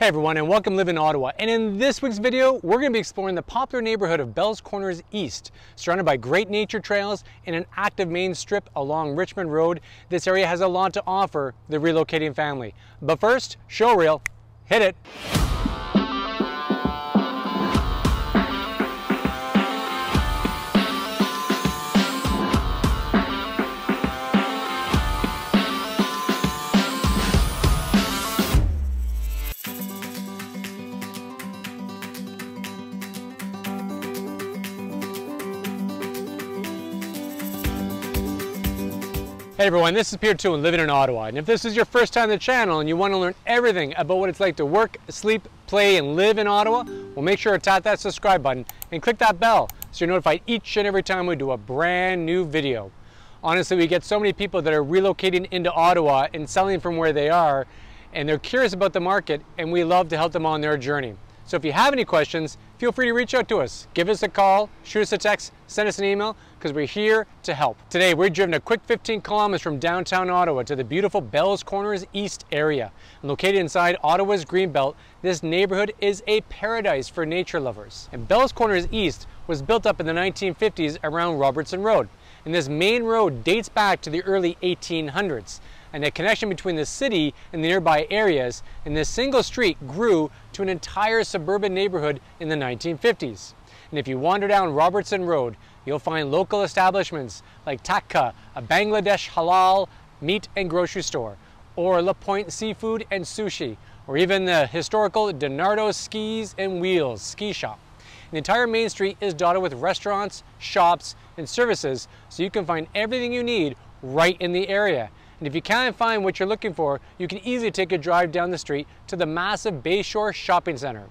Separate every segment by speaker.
Speaker 1: Hey everyone and welcome Live in Ottawa. And in this week's video, we're going to be exploring the popular neighborhood of Bell's Corners East. Surrounded by great nature trails and an active main strip along Richmond Road, this area has a lot to offer the relocating family. But first, show reel, hit it. Hey everyone, this is Peter and living in Ottawa. And if this is your first time on the channel and you want to learn everything about what it's like to work, sleep, play, and live in Ottawa, well make sure to tap that subscribe button and click that bell so you're notified each and every time we do a brand new video. Honestly, we get so many people that are relocating into Ottawa and selling from where they are, and they're curious about the market, and we love to help them on their journey. So if you have any questions, feel free to reach out to us. Give us a call, shoot us a text, send us an email, because we're here to help. Today, we're driven a quick 15 kilometers from downtown Ottawa to the beautiful Bell's Corners East area. And located inside Ottawa's Greenbelt, this neighborhood is a paradise for nature lovers. And Bell's Corners East was built up in the 1950s around Robertson Road. And this main road dates back to the early 1800s and the connection between the city and the nearby areas and this single street grew to an entire suburban neighborhood in the 1950s. And if you wander down Robertson Road, you'll find local establishments like Takka, a Bangladesh halal meat and grocery store, or La Pointe Seafood and Sushi, or even the historical Donardo Skis and Wheels ski shop. The entire main street is dotted with restaurants, shops, and services, so you can find everything you need right in the area. And if you can't find what you're looking for, you can easily take a drive down the street to the massive Bayshore Shopping Center.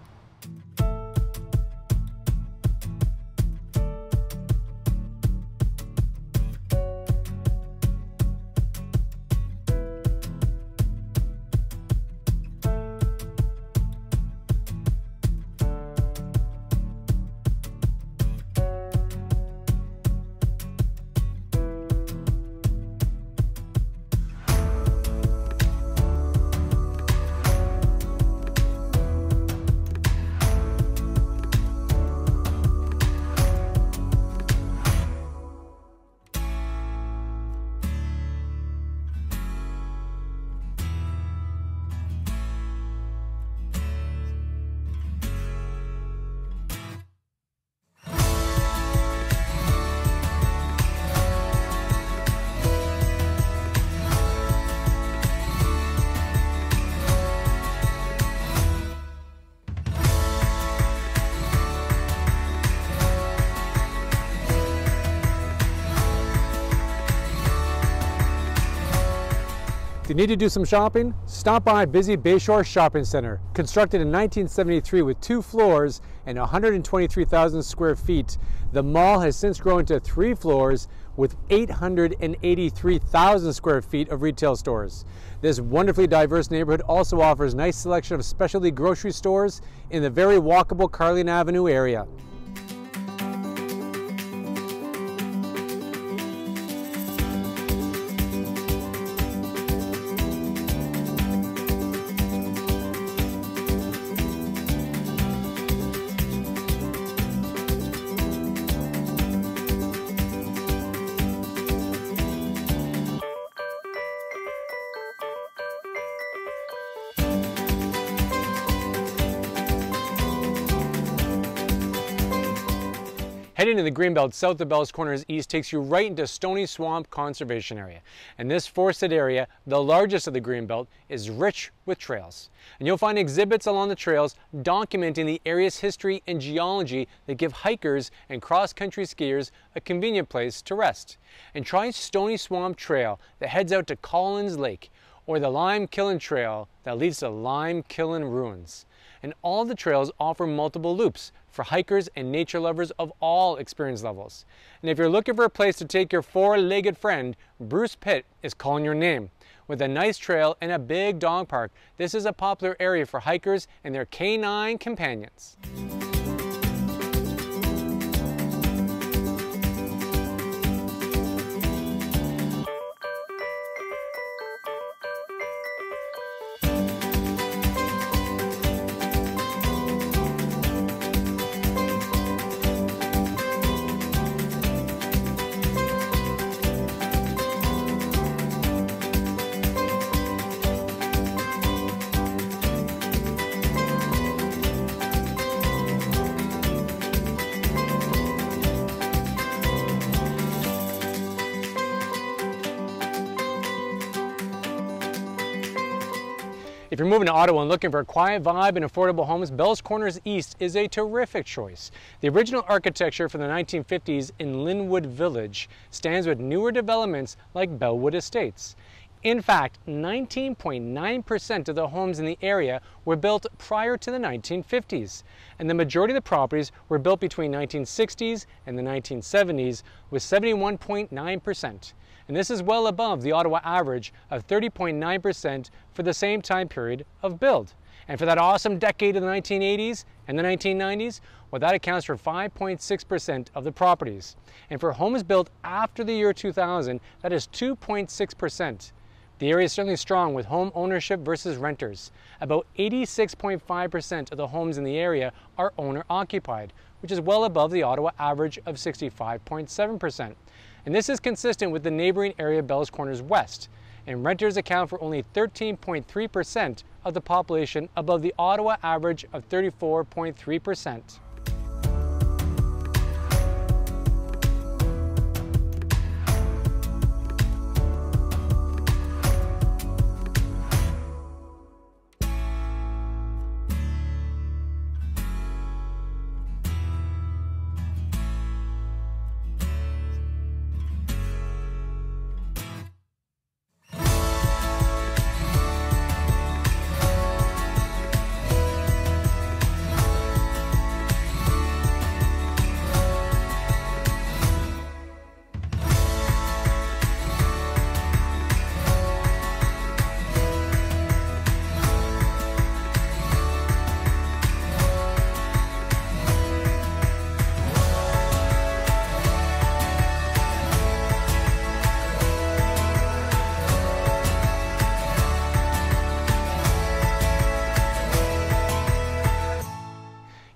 Speaker 1: You need to do some shopping, stop by busy Bayshore Shopping Center. Constructed in 1973 with two floors and 123,000 square feet, the mall has since grown to three floors with 883,000 square feet of retail stores. This wonderfully diverse neighborhood also offers nice selection of specialty grocery stores in the very walkable Carlyon Avenue area. Heading to the Greenbelt south of Bell's Corners East takes you right into Stony Swamp Conservation Area. And this forested area, the largest of the Greenbelt, is rich with trails. And you'll find exhibits along the trails documenting the area's history and geology that give hikers and cross-country skiers a convenient place to rest. And try Stony Swamp Trail that heads out to Collins Lake, or the Lime Kiln Trail that leads to Lime Kiln Ruins and all the trails offer multiple loops for hikers and nature lovers of all experience levels. And if you're looking for a place to take your four-legged friend, Bruce Pit is calling your name. With a nice trail and a big dog park, this is a popular area for hikers and their canine companions. If you're moving to Ottawa and looking for a quiet vibe and affordable homes, Bell's Corners East is a terrific choice. The original architecture from the 1950s in Lynwood Village stands with newer developments like Bellwood Estates. In fact, 19.9% of the homes in the area were built prior to the 1950s, and the majority of the properties were built between 1960s and the 1970s with 71.9%. And this is well above the Ottawa average of 30.9% for the same time period of build. And for that awesome decade of the 1980s and the 1990s, well, that accounts for 5.6% of the properties. And for homes built after the year 2000, that is 2.6%. The area is certainly strong with home ownership versus renters. About 86.5% of the homes in the area are owner occupied, which is well above the Ottawa average of 65.7%. And this is consistent with the neighboring area Bells Corners West. And renters account for only 13.3% of the population above the Ottawa average of 34.3%.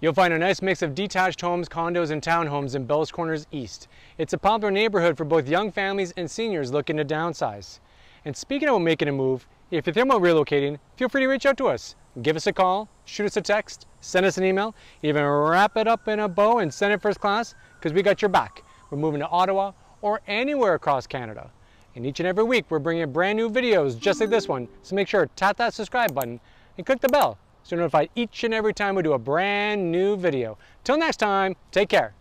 Speaker 1: You'll find a nice mix of detached homes, condos, and townhomes in Bells Corners East. It's a popular neighborhood for both young families and seniors looking to downsize. And speaking of making a move, if you're thinking about relocating, feel free to reach out to us. Give us a call, shoot us a text, send us an email, even wrap it up in a bow and send it first class, because we got your back. We're moving to Ottawa or anywhere across Canada. And each and every week, we're bringing brand new videos just like this one. So make sure to tap that subscribe button and click the bell so you're notified each and every time we do a brand new video. Till next time, take care.